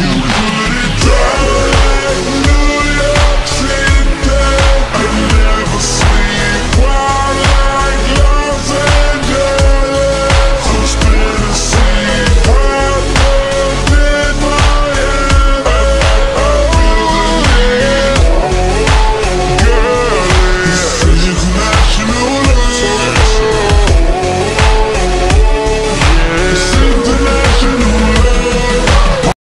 two,